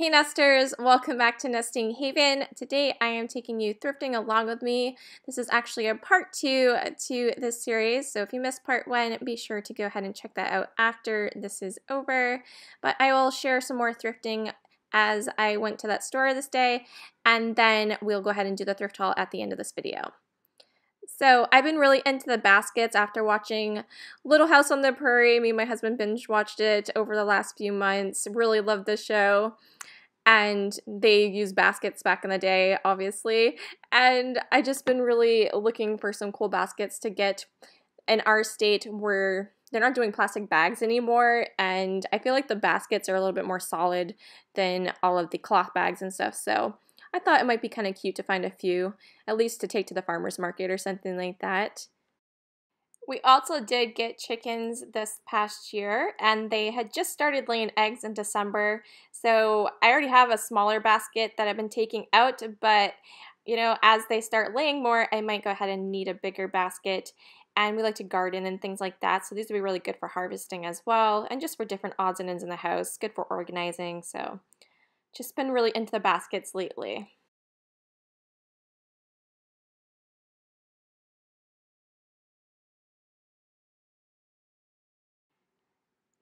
Hey nesters, welcome back to Nesting Haven. Today I am taking you thrifting along with me. This is actually a part two to this series, so if you missed part one, be sure to go ahead and check that out after this is over. But I will share some more thrifting as I went to that store this day, and then we'll go ahead and do the thrift haul at the end of this video. So I've been really into the baskets after watching Little House on the Prairie. Me and my husband binge watched it over the last few months. Really loved the show. And they used baskets back in the day, obviously. And I just been really looking for some cool baskets to get in our state where they're not doing plastic bags anymore and I feel like the baskets are a little bit more solid than all of the cloth bags and stuff. So I thought it might be kind of cute to find a few, at least to take to the farmer's market or something like that. We also did get chickens this past year and they had just started laying eggs in December. So I already have a smaller basket that I've been taking out, but you know, as they start laying more, I might go ahead and need a bigger basket. And we like to garden and things like that. So these would be really good for harvesting as well and just for different odds and ends in the house. Good for organizing. So just been really into the baskets lately.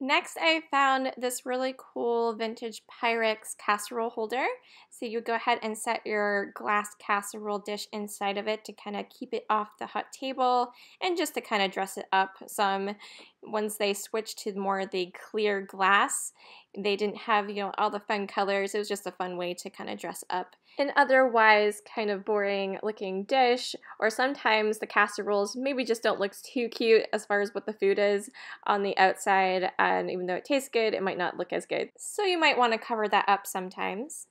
Next, I found this really cool vintage Pyrex casserole holder. So you go ahead and set your glass casserole dish inside of it to kind of keep it off the hot table and just to kind of dress it up some. Once they switched to more of the clear glass, they didn't have, you know, all the fun colors. It was just a fun way to kind of dress up an otherwise kind of boring looking dish, or sometimes the casseroles maybe just don't look too cute as far as what the food is on the outside, and even though it tastes good, it might not look as good. So you might want to cover that up sometimes.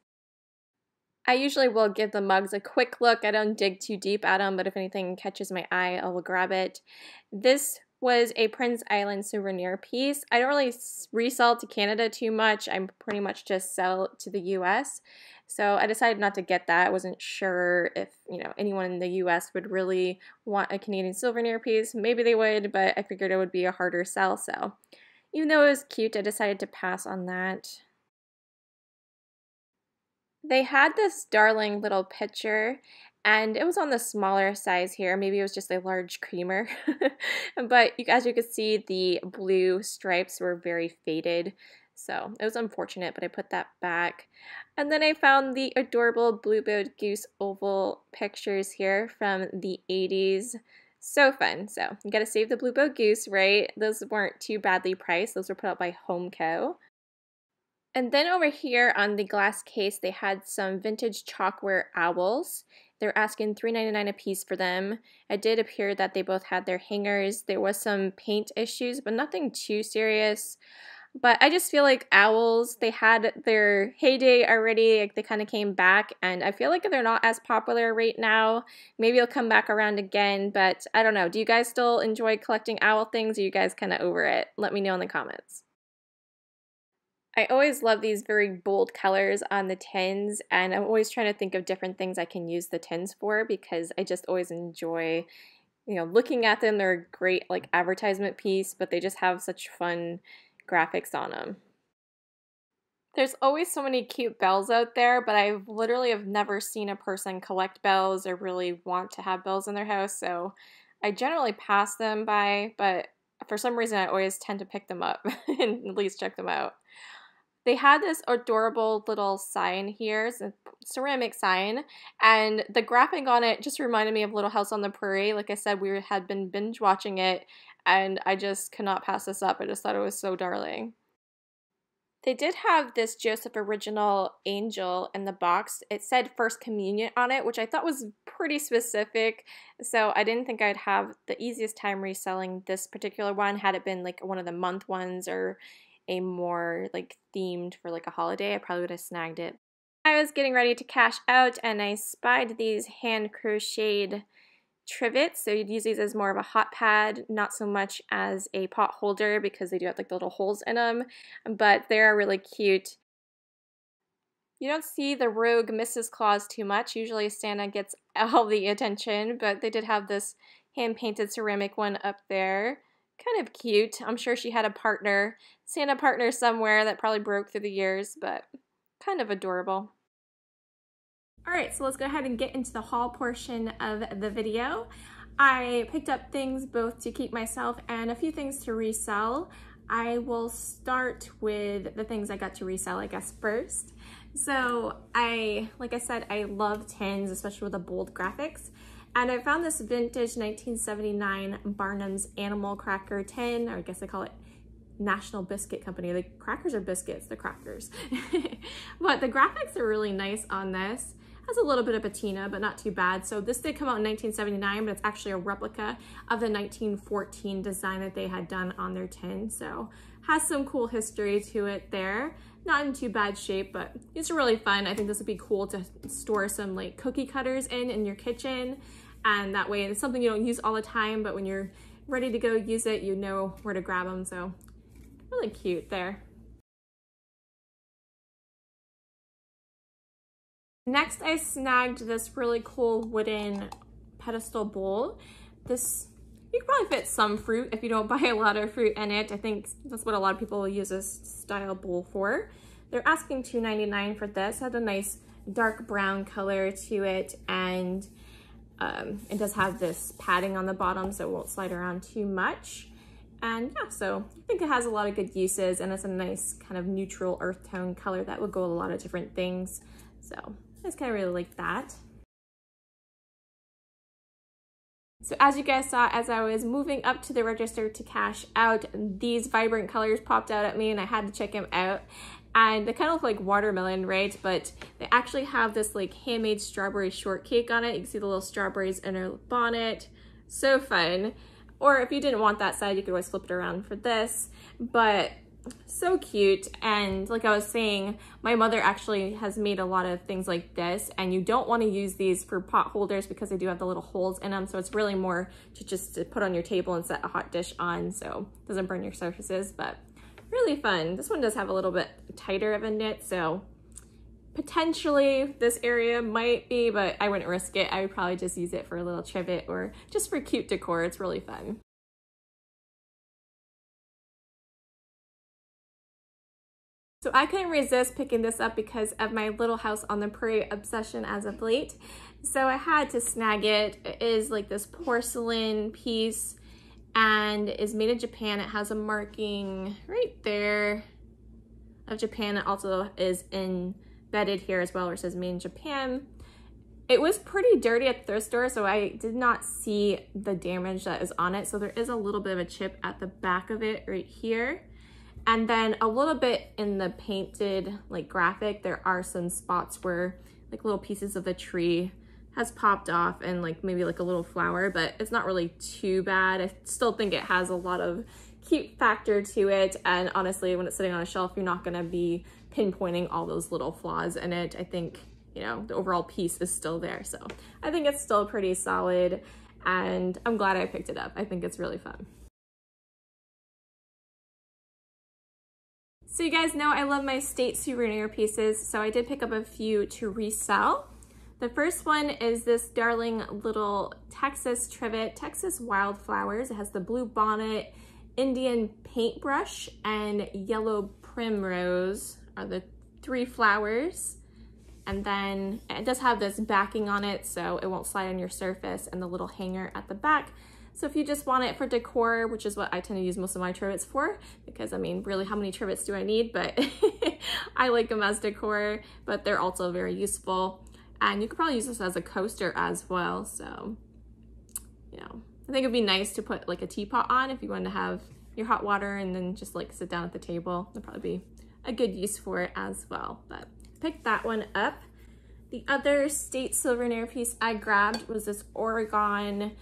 I usually will give the mugs a quick look. I don't dig too deep at them, but if anything catches my eye, I will grab it. This was a Prince Island souvenir piece. I don't really resell to Canada too much. I pretty much just sell to the US. So I decided not to get that. I wasn't sure if, you know, anyone in the US would really want a Canadian souvenir piece. Maybe they would, but I figured it would be a harder sell. So even though it was cute, I decided to pass on that. They had this darling little picture and it was on the smaller size here. Maybe it was just a large creamer. but you, as you can see, the blue stripes were very faded. So it was unfortunate, but I put that back. And then I found the adorable Blue bowed Goose oval pictures here from the 80s. So fun. So you got to save the Blue bowed Goose, right? Those weren't too badly priced. Those were put out by Homco. And then over here on the glass case, they had some vintage chalkware owls. They're asking $3.99 a piece for them. It did appear that they both had their hangers. There was some paint issues, but nothing too serious. But I just feel like owls, they had their heyday already. Like they kind of came back, and I feel like they're not as popular right now. Maybe it'll come back around again, but I don't know. Do you guys still enjoy collecting owl things? Or are you guys kind of over it? Let me know in the comments. I always love these very bold colors on the tins, and I'm always trying to think of different things I can use the tins for because I just always enjoy, you know, looking at them. They're a great like advertisement piece, but they just have such fun graphics on them. There's always so many cute bells out there, but I literally have never seen a person collect bells or really want to have bells in their house, so I generally pass them by, but for some reason I always tend to pick them up and at least check them out. They had this adorable little sign here, it's a ceramic sign, and the graphic on it just reminded me of Little House on the Prairie. Like I said, we had been binge watching it, and I just could not pass this up. I just thought it was so darling. They did have this Josef original angel in the box. It said First Communion on it, which I thought was pretty specific. So I didn't think I'd have the easiest time reselling this particular one had it been like one of the month ones or a more like themed for like a holiday. I probably would have snagged it. I was getting ready to cash out and I spied these hand crocheted trivets. So you'd use these as more of a hot pad, not so much as a pot holder because they do have like the little holes in them, but they're really cute. You don't see the rogue Mrs. Claus too much. Usually Santa gets all the attention, but they did have this hand-painted ceramic one up there. Kind of cute. I'm sure she had a partner, Santa partner somewhere that probably broke through the years, but kind of adorable. All right, so let's go ahead and get into the haul portion of the video. I picked up things both to keep myself and a few things to resell. I will start with the things I got to resell, I guess, first. So I, like I said, I love tins, especially with the bold graphics. And I found this vintage 1979 Barnum's Animal Cracker tin, or I guess they call it National Biscuit Company. The crackers are biscuits, the crackers. but the graphics are really nice on this. Has a little bit of patina, but not too bad. So this did come out in 1979, but it's actually a replica of the 1914 design that they had done on their tin. So has some cool history to it there. Not in too bad shape, but are really fun. I think this would be cool to store some like cookie cutters in in your kitchen. And that way it's something you don't use all the time, but when you're ready to go use it, you know where to grab them. So really cute there. Next, I snagged this really cool wooden pedestal bowl. This, you could probably fit some fruit if you don't buy a lot of fruit in it. I think that's what a lot of people use this style bowl for. They're asking $2.99 for this. It has a nice dark brown color to it and um, it does have this padding on the bottom so it won't slide around too much. And yeah, so I think it has a lot of good uses and it's a nice kind of neutral earth tone color that would go with a lot of different things. So I just kind of really like that. So as you guys saw, as I was moving up to the register to cash out, these vibrant colors popped out at me and I had to check them out. And they kind of look like watermelon, right? But they actually have this like handmade strawberry shortcake on it. You can see the little strawberries in her bonnet. So fun. Or if you didn't want that side, you could always flip it around for this. But so cute and like I was saying my mother actually has made a lot of things like this and you don't want to use these for pot holders because they do have the little holes in them so it's really more to just to put on your table and set a hot dish on so it doesn't burn your surfaces but really fun this one does have a little bit tighter of a knit so potentially this area might be but I wouldn't risk it I would probably just use it for a little trivet or just for cute decor it's really fun So I couldn't resist picking this up because of my Little House on the Prairie obsession as of late. So I had to snag it. It is like this porcelain piece and is made in Japan. It has a marking right there of Japan. It also is embedded here as well where it says made in Japan. It was pretty dirty at the thrift store, so I did not see the damage that is on it. So there is a little bit of a chip at the back of it right here. And then a little bit in the painted like graphic, there are some spots where like little pieces of the tree has popped off and like maybe like a little flower, but it's not really too bad. I still think it has a lot of cute factor to it. And honestly, when it's sitting on a shelf, you're not gonna be pinpointing all those little flaws in it. I think, you know, the overall piece is still there. So I think it's still pretty solid and I'm glad I picked it up. I think it's really fun. So you guys know I love my state souvenir pieces, so I did pick up a few to resell. The first one is this darling little Texas Trivet, Texas Wildflowers. It has the blue bonnet, Indian paintbrush, and yellow primrose are the three flowers. And then it does have this backing on it so it won't slide on your surface and the little hanger at the back so if you just want it for decor, which is what I tend to use most of my trivets for, because I mean, really how many trivets do I need? But I like them as decor, but they're also very useful. And you could probably use this as a coaster as well. So, you know, I think it'd be nice to put like a teapot on if you want to have your hot water and then just like sit down at the table. That'd probably be a good use for it as well. But pick that one up. The other state souvenir piece I grabbed was this Oregon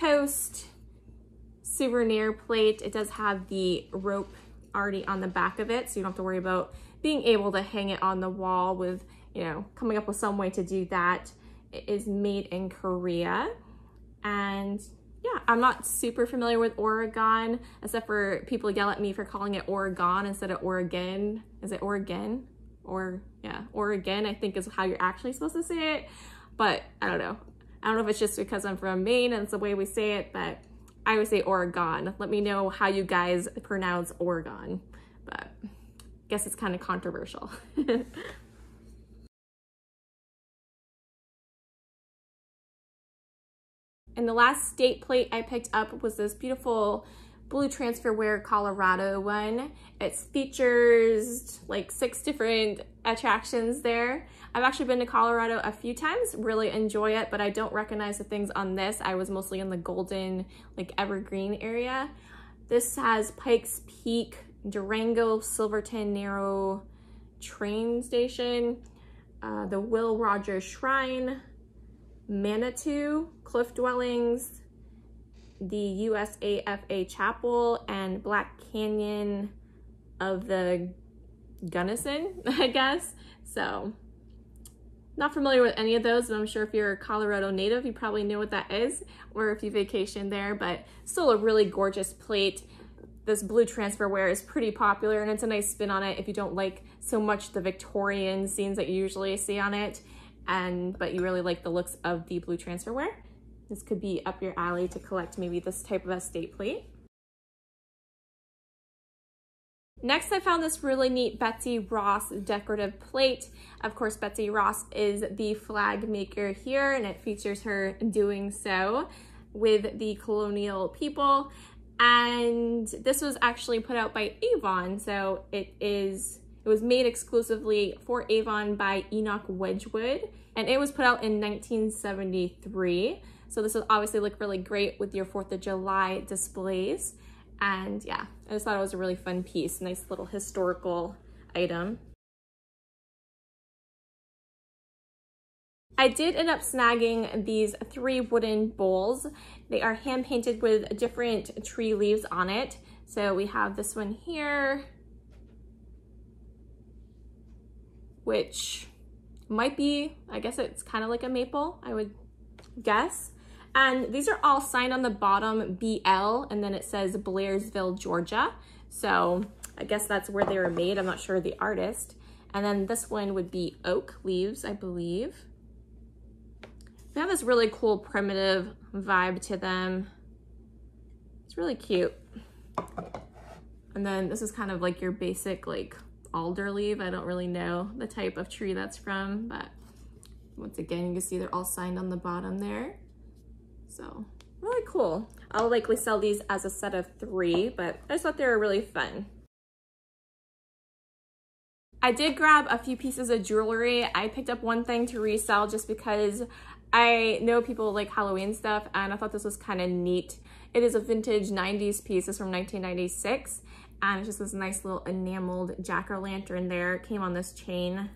Coast souvenir plate. It does have the rope already on the back of it, so you don't have to worry about being able to hang it on the wall with, you know, coming up with some way to do that. It is made in Korea. And yeah, I'm not super familiar with Oregon, except for people yell at me for calling it Oregon instead of Oregon. Is it Oregon? Or yeah, Oregon, I think is how you're actually supposed to say it. But I don't know. I don't know if it's just because I'm from Maine and it's the way we say it, but I would say Oregon. Let me know how you guys pronounce Oregon, but I guess it's kind of controversial. And the last state plate I picked up was this beautiful Blue Transferware Colorado one. It features like six different attractions there. I've actually been to Colorado a few times, really enjoy it, but I don't recognize the things on this. I was mostly in the Golden, like Evergreen area. This has Pikes Peak, Durango, Silverton Narrow Train Station, uh, the Will Rogers Shrine, Manitou, Cliff Dwellings, the USAFA Chapel, and Black Canyon of the Gunnison, I guess. So not familiar with any of those, but I'm sure if you're a Colorado native, you probably know what that is, or if you vacation there, but still a really gorgeous plate. This blue transferware is pretty popular and it's a nice spin on it if you don't like so much the Victorian scenes that you usually see on it, and but you really like the looks of the blue transferware. This could be up your alley to collect maybe this type of estate plate. Next, I found this really neat Betsy Ross decorative plate. Of course, Betsy Ross is the flag maker here and it features her doing so with the colonial people. And this was actually put out by Avon. So it is, it was made exclusively for Avon by Enoch Wedgwood and it was put out in 1973. So this will obviously look really great with your 4th of July displays. And yeah, I just thought it was a really fun piece, nice little historical item. I did end up snagging these three wooden bowls. They are hand painted with different tree leaves on it. So we have this one here, which might be, I guess it's kind of like a maple, I would guess. And these are all signed on the bottom BL and then it says Blairsville, Georgia. So I guess that's where they were made. I'm not sure the artist. And then this one would be oak leaves, I believe. They have this really cool primitive vibe to them. It's really cute. And then this is kind of like your basic like alder leaf. I don't really know the type of tree that's from, but once again, you can see they're all signed on the bottom there. So really cool. I'll likely sell these as a set of three, but I just thought they were really fun. I did grab a few pieces of jewelry. I picked up one thing to resell just because I know people like Halloween stuff and I thought this was kind of neat. It is a vintage 90s piece. It's from 1996 and it's just this nice little enameled jack-o'-lantern there. It came on this chain,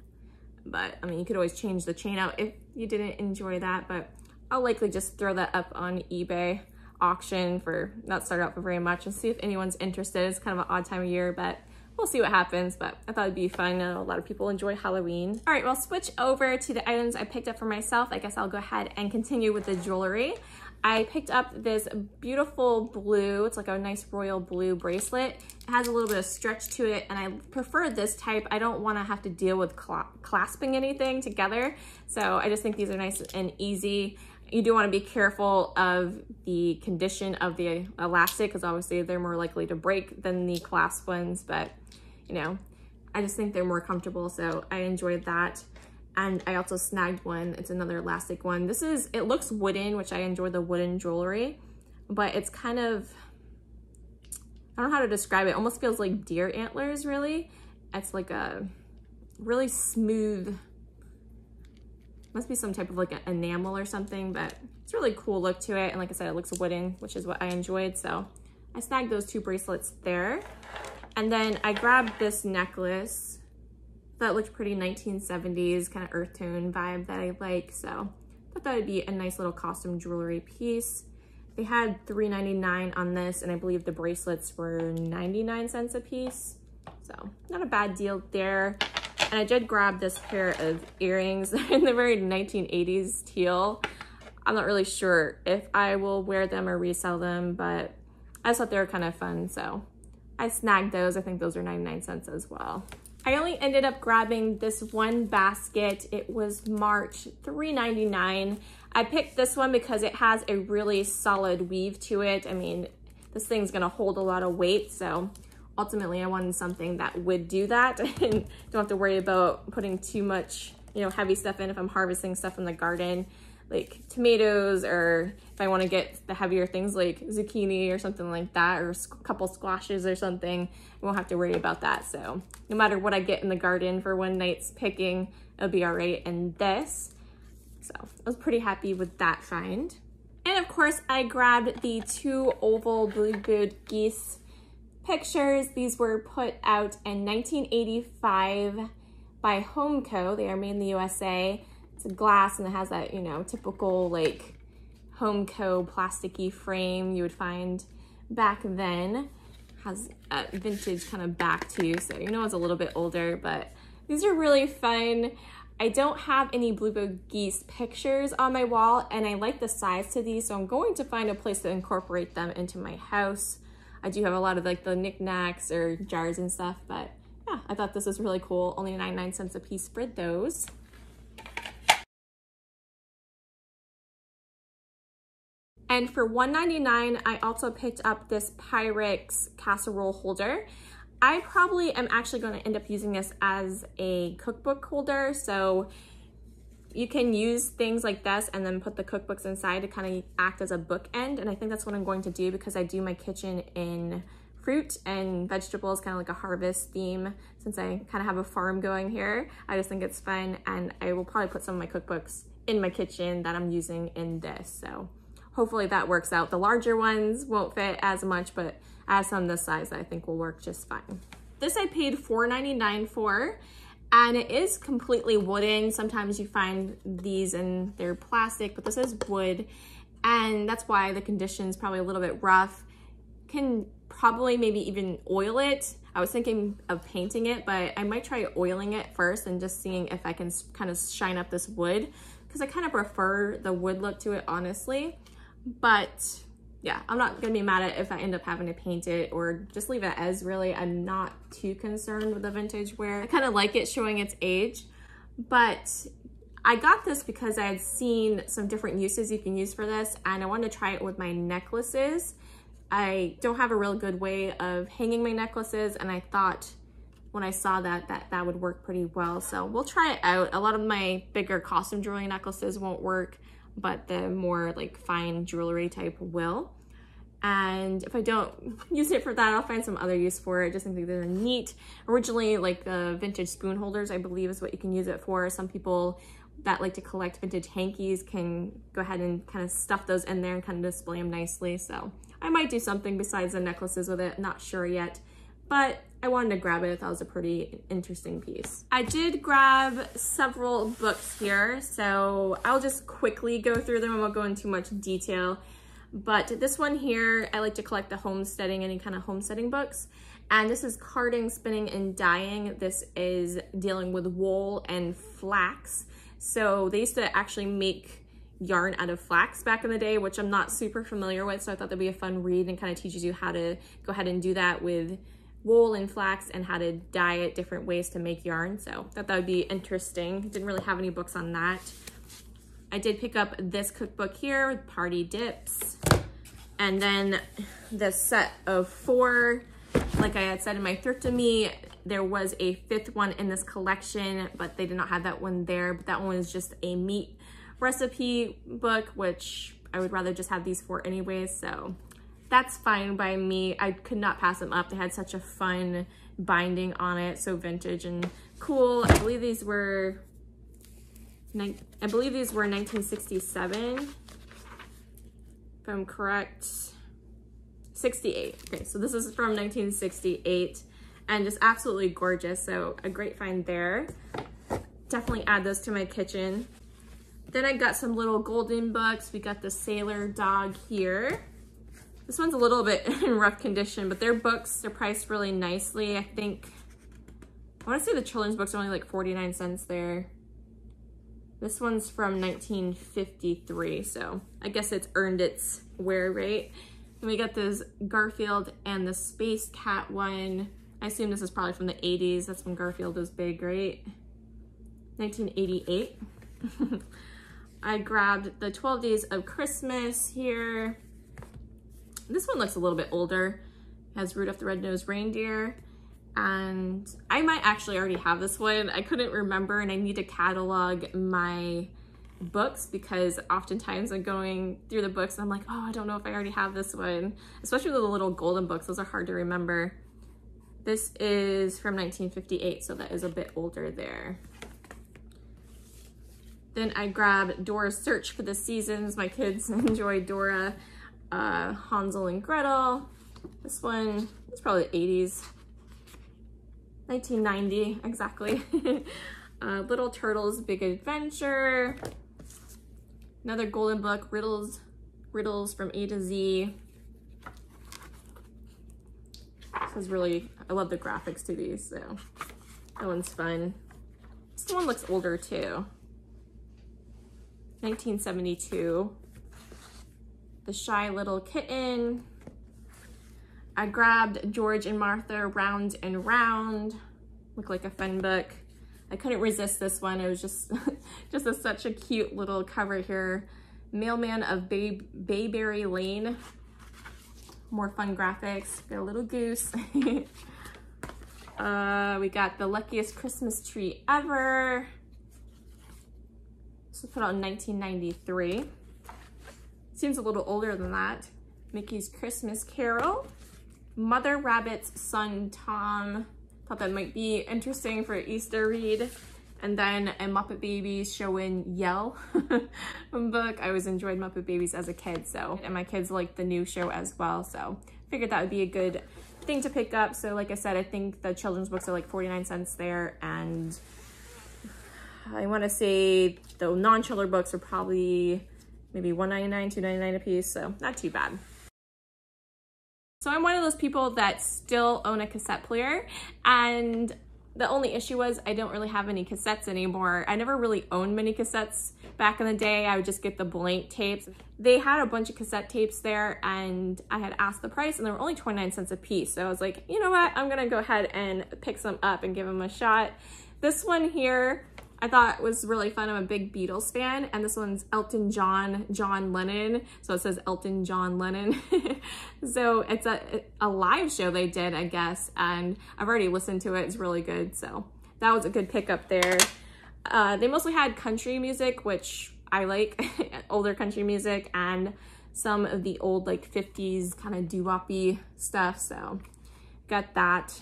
but I mean, you could always change the chain out if you didn't enjoy that, but I'll likely just throw that up on eBay auction for not start out for very much and see if anyone's interested. It's kind of an odd time of year, but we'll see what happens, but I thought it'd be fun. A lot of people enjoy Halloween. All right, well, switch over to the items I picked up for myself. I guess I'll go ahead and continue with the jewelry. I picked up this beautiful blue, it's like a nice royal blue bracelet. It has a little bit of stretch to it and I prefer this type. I don't wanna have to deal with cl clasping anything together. So I just think these are nice and easy you do want to be careful of the condition of the elastic because obviously they're more likely to break than the clasp ones, but you know, I just think they're more comfortable. So I enjoyed that. And I also snagged one. It's another elastic one. This is, it looks wooden, which I enjoy the wooden jewelry, but it's kind of, I don't know how to describe it. it almost feels like deer antlers, really. It's like a really smooth must be some type of like enamel or something, but it's really cool look to it. And like I said, it looks wooden, which is what I enjoyed. So I snagged those two bracelets there. And then I grabbed this necklace that looked pretty 1970s, kind of earth tone vibe that I like. So I thought that would be a nice little costume jewelry piece. They had $3.99 on this, and I believe the bracelets were 99 cents a piece. So not a bad deal there. And I did grab this pair of earrings in the very 1980s teal. I'm not really sure if I will wear them or resell them, but I just thought they were kind of fun. So I snagged those. I think those are 99 cents as well. I only ended up grabbing this one basket. It was March $3.99. I picked this one because it has a really solid weave to it. I mean, this thing's gonna hold a lot of weight, so ultimately I wanted something that would do that and don't have to worry about putting too much, you know, heavy stuff in if I'm harvesting stuff in the garden. Like tomatoes or if I want to get the heavier things like zucchini or something like that or a couple squashes or something, I won't have to worry about that. So no matter what I get in the garden for one night's picking, it'll be all right in this. So I was pretty happy with that find. And of course I grabbed the two oval bluebird geese pictures. These were put out in 1985 by Homco. They are made in the USA. It's a glass and it has that, you know, typical like Homco plasticky frame you would find back then. Has a vintage kind of back too, so you know it's a little bit older, but these are really fun. I don't have any bluebird geese pictures on my wall and I like the size to these, so I'm going to find a place to incorporate them into my house. I do have a lot of like the knickknacks or jars and stuff, but yeah, I thought this was really cool. Only 99 cents a piece for those. And for $1.99, I also picked up this Pyrex casserole holder. I probably am actually going to end up using this as a cookbook holder. So you can use things like this and then put the cookbooks inside to kind of act as a bookend. And I think that's what I'm going to do because I do my kitchen in fruit and vegetables, kind of like a harvest theme since I kind of have a farm going here. I just think it's fun and I will probably put some of my cookbooks in my kitchen that I'm using in this. So hopefully that works out. The larger ones won't fit as much, but as some this size I think will work just fine. This I paid $4.99 for, and it is completely wooden. Sometimes you find these and they're plastic, but this is wood, and that's why the condition's probably a little bit rough. Can probably maybe even oil it. I was thinking of painting it, but I might try oiling it first and just seeing if I can kind of shine up this wood because I kind of prefer the wood look to it, honestly. But yeah, I'm not gonna be mad at if I end up having to paint it or just leave it as really. I'm not too concerned with the vintage wear. I kind of like it showing its age, but I got this because I had seen some different uses you can use for this and I wanted to try it with my necklaces. I don't have a real good way of hanging my necklaces and I thought when I saw that, that that would work pretty well. So we'll try it out. A lot of my bigger costume jewelry necklaces won't work but the more like fine jewelry type will. And if I don't use it for that, I'll find some other use for it. Just think they're neat. Originally, like the vintage spoon holders, I believe is what you can use it for. Some people that like to collect vintage hankies can go ahead and kind of stuff those in there and kind of display them nicely. So I might do something besides the necklaces with it, not sure yet but I wanted to grab it. That was a pretty interesting piece. I did grab several books here, so I'll just quickly go through them. I won't go into much detail. But this one here, I like to collect the homesteading, any kind of homesteading books. And this is carding, spinning, and dyeing. This is dealing with wool and flax. So they used to actually make yarn out of flax back in the day, which I'm not super familiar with. So I thought that'd be a fun read and kind of teaches you how to go ahead and do that with wool and flax and how to dye it different ways to make yarn. So thought that would be interesting. Didn't really have any books on that. I did pick up this cookbook here, with Party Dips. And then this set of four, like I had said in my thrift with me, there was a fifth one in this collection, but they did not have that one there. But that one is just a meat recipe book, which I would rather just have these four anyways. So that's fine by me. I could not pass them up. They had such a fun binding on it, so vintage and cool. I believe these were, I believe these were 1967, if I'm correct. 68. Okay, so this is from 1968 and just absolutely gorgeous. So a great find there. Definitely add those to my kitchen. Then I got some little golden books. We got the sailor dog here. This one's a little bit in rough condition, but their books are priced really nicely. I think, I wanna say the children's books are only like 49 cents there. This one's from 1953, so I guess it's earned its wear rate. And we got this Garfield and the Space Cat one. I assume this is probably from the 80s. That's when Garfield was big, right? 1988. I grabbed the 12 Days of Christmas here. This one looks a little bit older. It has Rudolph the Red-Nosed Reindeer. And I might actually already have this one. I couldn't remember and I need to catalog my books because oftentimes I'm going through the books and I'm like, oh, I don't know if I already have this one, especially the little golden books. Those are hard to remember. This is from 1958, so that is a bit older there. Then I grabbed Dora's Search for the Seasons. My kids enjoy Dora, uh, Hansel and Gretel. This one is probably the 80s. 1990, exactly. uh, Little Turtles Big Adventure. Another golden book, Riddles, Riddles from A to Z. This is really, I love the graphics to these, so that one's fun. This one looks older too. 1972. The Shy Little Kitten. I grabbed George and Martha Round and Round. Look like a fun book. I couldn't resist this one. It was just, just a, such a cute little cover here. Mailman of Bay, Bayberry Lane. More fun graphics. Got a little goose. uh, we got the luckiest Christmas tree ever. This was put out in 1993. Seems a little older than that. Mickey's Christmas Carol. Mother Rabbit's son Tom. Thought that might be interesting for Easter read. And then a Muppet Babies show and yell book. I always enjoyed Muppet Babies as a kid, so, and my kids like the new show as well, so figured that would be a good thing to pick up. So like I said, I think the children's books are like 49 cents there, and I want to say the non-chiller books are probably maybe 1.99, 2.99 a piece, so not too bad. So I'm one of those people that still own a cassette player and the only issue was I don't really have any cassettes anymore. I never really owned many cassettes back in the day. I would just get the blank tapes. They had a bunch of cassette tapes there and I had asked the price and they were only 29 cents a piece. So I was like, you know what? I'm gonna go ahead and pick some up and give them a shot. This one here I thought it was really fun. I'm a big Beatles fan, and this one's Elton John, John Lennon. So it says Elton John Lennon. so it's a, a live show they did, I guess, and I've already listened to it. It's really good. So that was a good pickup there. Uh, they mostly had country music, which I like, older country music, and some of the old like 50s kind of doo-woppy stuff. So got that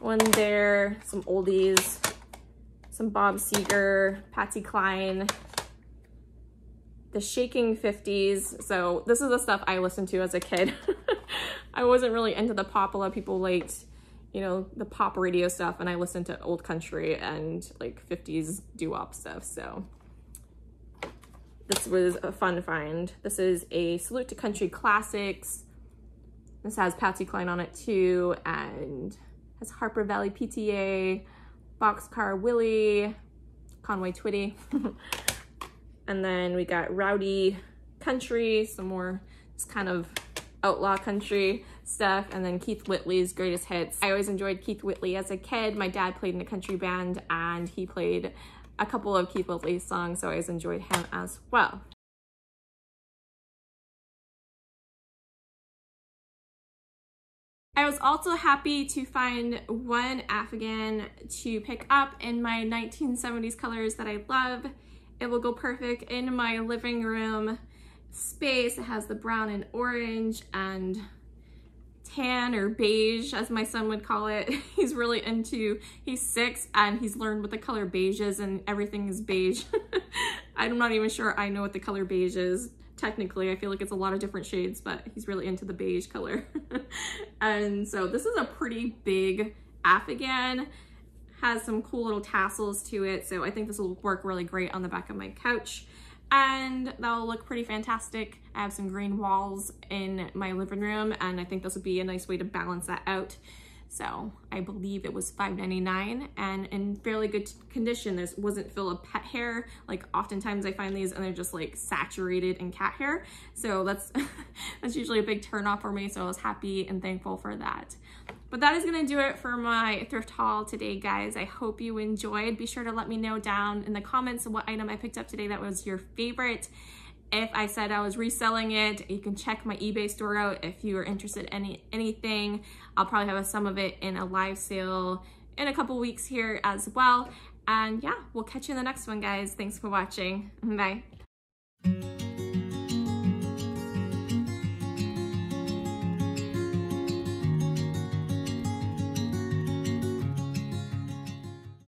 one there, some oldies some Bob Seger, Patsy Cline, the Shaking 50s. So this is the stuff I listened to as a kid. I wasn't really into the pop. A lot of people liked, you know, the pop radio stuff and I listened to old country and like 50s doo-wop stuff. So this was a fun find. This is a Salute to Country Classics. This has Patsy Cline on it too and has Harper Valley PTA, Boxcar Willie, Conway Twitty. and then we got Rowdy Country, some more just kind of outlaw country stuff. And then Keith Whitley's greatest hits. I always enjoyed Keith Whitley as a kid. My dad played in a country band and he played a couple of Keith Whitley songs, so I always enjoyed him as well. I was also happy to find one Afghan to pick up in my 1970s colors that I love. It will go perfect in my living room space. It has the brown and orange and tan or beige as my son would call it. He's really into, he's six and he's learned what the color beige is and everything is beige. I'm not even sure I know what the color beige is technically. I feel like it's a lot of different shades, but he's really into the beige color. and so this is a pretty big Afghan. Has some cool little tassels to it, so I think this will work really great on the back of my couch. And that'll look pretty fantastic. I have some green walls in my living room, and I think this would be a nice way to balance that out. So I believe it was $5.99 and in fairly good condition. This wasn't full of pet hair. Like oftentimes I find these and they're just like saturated in cat hair. So that's, that's usually a big turnoff for me. So I was happy and thankful for that. But that is gonna do it for my thrift haul today, guys. I hope you enjoyed. Be sure to let me know down in the comments what item I picked up today that was your favorite. If I said I was reselling it, you can check my eBay store out if you are interested in any, anything. I'll probably have some of it in a live sale in a couple weeks here as well. And yeah, we'll catch you in the next one, guys. Thanks for watching. Bye.